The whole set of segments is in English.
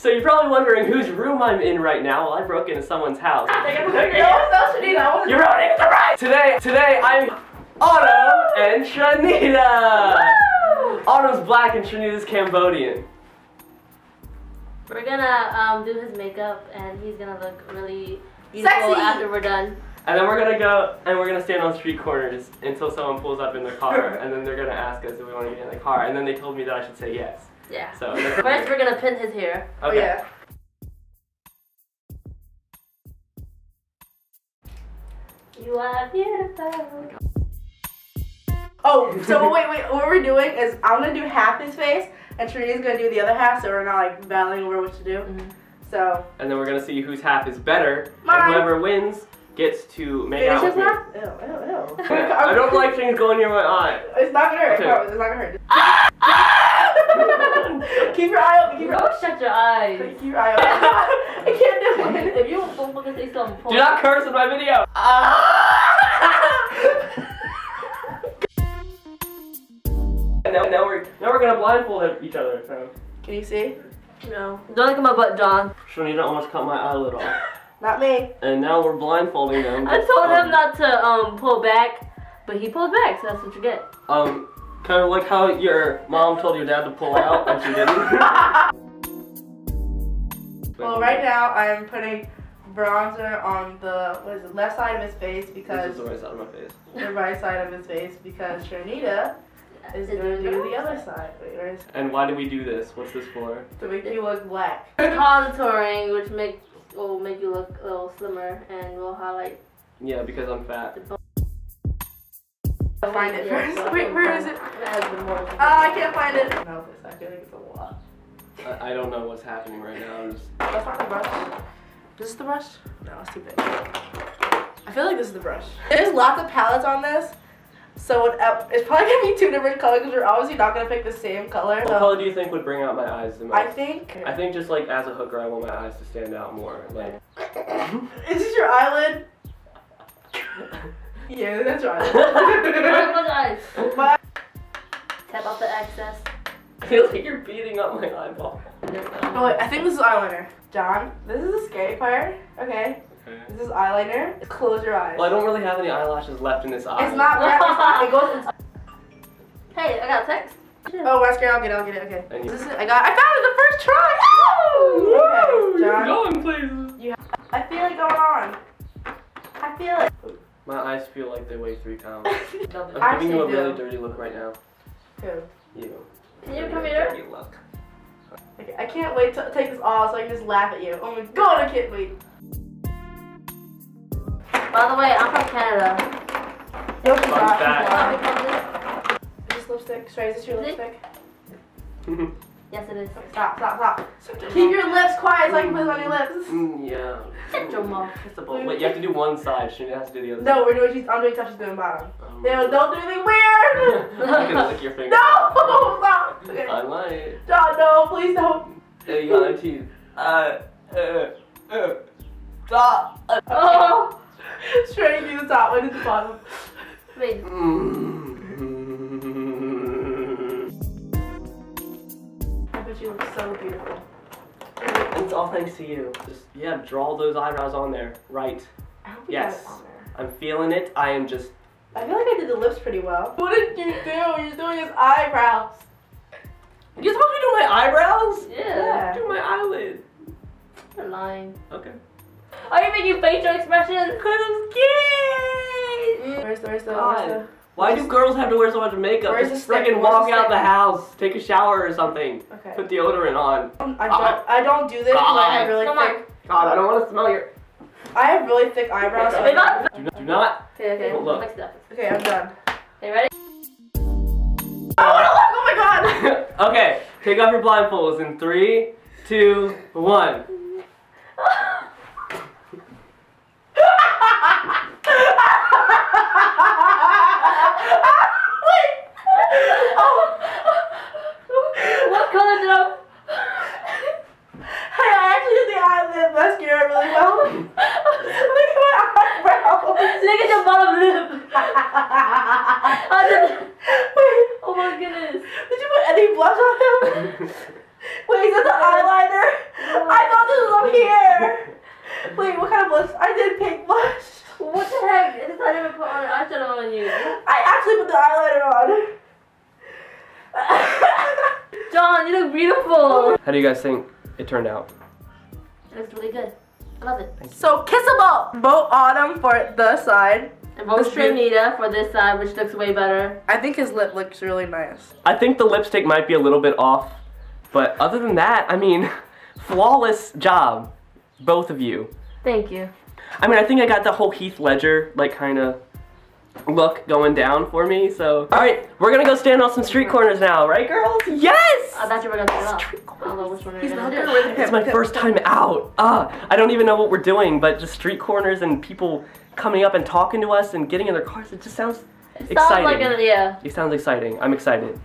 So you're probably wondering whose room I'm in right now. Well, I broke into someone's house. No, no, Shanita, I wasn't. You're running the right. Today, today I'm Otto and Shanita. Woo! Otto's black and Shanita's Cambodian. We're gonna um, do his makeup and he's gonna look really beautiful Sexy. after we're done. And then we're gonna go and we're gonna stand on street corners until someone pulls up in their car, and then they're gonna ask us if we want to get in the car, and then they told me that I should say yes. Yeah. So First, we're gonna pin his hair. Oh okay. yeah. You are beautiful. Oh, so wait, wait. What we're doing is I'm gonna do half his face, and Trinita's gonna do the other half, so we're not like battling over what to do. Mhm. So And then we're gonna see whose half is better, Mine. and whoever wins gets to make finish out with me. half. Ew, ew, ew. I don't like things going near my eye. It's not gonna hurt. Okay. I It's not gonna hurt. keep your eye open. Keep your, Don't shut your eyes. keep your eye open. I can't do it. If you don't fucking say something, Do not curse in my video. And now, now we're now we're gonna blindfold each other. So Can you see? No. Don't look at my butt, John. Shanita almost cut my eyelid off, Not me. and now we're blindfolding them. I told him not to um pull back, but he pulled back, so that's what you get. Um, kind of like how your mom told your dad to pull out and she didn't. Well, right now I'm putting bronzer on the what is it, left side of his face This because is the right side of my face. the right side of his face because Trinita is gonna do the other side. Wait, And why do we do this? What's this for? to make you look black. Contouring, which make will make you look a little slimmer, and will highlight. Yeah, because I'm fat. Find it first. Wait, where is it? It has the more. Oh, I can't find it. No, this I feel like it's a lot. I, I don't know what's happening right now. I'm just. That's not the brush. Is this the brush? No, it's too big. I feel like this is the brush. There's lots of palettes on this. So uh, it's probably gonna be two different colors because we're obviously not gonna pick the same color. What So color do you think would bring out my eyes the most? I think. I think just like as a hooker, I want my eyes to stand out more. Like. Is this your eyelid? Yeah, that's right. eyelid. Look eyes. But- Tap out the excess. I feel like you're beating up my eyeball. oh wait, I think this is eyeliner. John, this is the scary part. Okay, Okay. this is eyeliner. Close your eyes. Well, I don't really have any eyelashes left in this eye. It's not red. It's not, it goes. Into, Hey, I got a text. oh, mascara. I'll get it. I'll get it. Okay. And you- This is it. I got. I found it the first try. Woo! Okay, John. Keep going, please. I feel it going on. I feel it. My eyes feel like they weigh three pounds. I'm I giving you a actually really dirty look right now. Good. You. Can you come here? Dirty look. Okay, I can't wait to take this off so I can just laugh at you. Oh my god, I can't wait. By the way, I'm from Canada. No, she's Fun fact. Is this lipstick? Sorry, is this your lipstick? Yes, it is. Stop, stop, stop. Keep your lips quiet so I can put it on your lips. Mm, yeah. Shut your mouth. Ball. Wait, you have to do one side. She has to do the other. No, we're doing. She's, I'm doing top. She's doing bottom. Um, No, don't do anything weird. I'm gonna lick your finger. No, stop. Okay. I might. John, no, please don't. There you got my teeth. Uh, uh, uh. Stop. Oh! Straight to the top, and to the bottom. Wait, Mm. You look so beautiful. It's all thanks to you. Just yeah, draw those eyebrows on there. Right. Yes. got it on there. I'm feeling it. I am just. I feel like I did the lips pretty well. What did you do? You're doing his eyebrows. You're supposed to do my eyebrows? yeah. Do my eyelid. You're lying. Okay. Are you making facial expressions? Cause I'm scared. Mm. Where's the, where's the, God. where's Why do girls have to wear so much makeup? Where's Just the freaking walk out the house, take a shower or something. the, okay. Put deodorant on. I don't, I don't do this because I have really Come on. God, I don't want to smell your. I have really thick eyebrows. so- Wait, not- Do not. Do not. Okay, okay. Well, look. Mix it up. Okay, I'm done. Okay, ready? Oh, my god! okay, take off your blindfolds in three, two, one. what color did I? Hey, I actually did the eyelid mascara really well. Look at my eyebrows. Look at your bottom lip. I did. Wait, Oh my goodness. did you put any blush on him? Wait, is that the eyeliner? on you. I actually put the eyeliner on. John, you look beautiful. How do you guys think it turned out? It looks really good. I love it. so kissable. Vote Autumn for the side. And vote This Trinita for this side, which looks way better. I think his lip looks really nice. I think the lipstick might be a little bit off, but other than that, I mean, flawless job, both of you. Thank you. I mean, I think I got the whole Heath Ledger like kind of look going down for me. So, all right, we're gonna go stand on some street corners now, right, girls? Yes. I thought you were gonna turn up. I don't know which one you're He's gonna not do. good. It's my first time out. Ah, I don't even know what we're doing, but just street corners and people coming up and talking to us and getting in their cars. It just sounds Sounds exciting. like an yeah. it sounds exciting. I'm excited.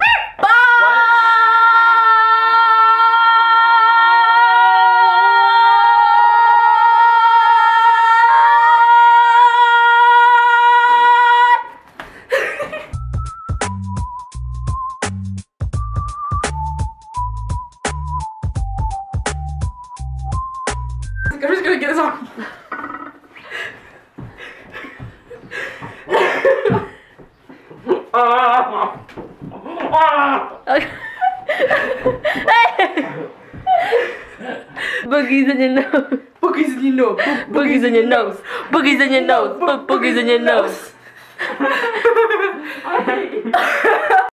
I'm just gonna get this on. Boogies in your nose. Boogies in your nose. Boogies in your nose. Boogies in your nose. Bo- Boogies in your nose.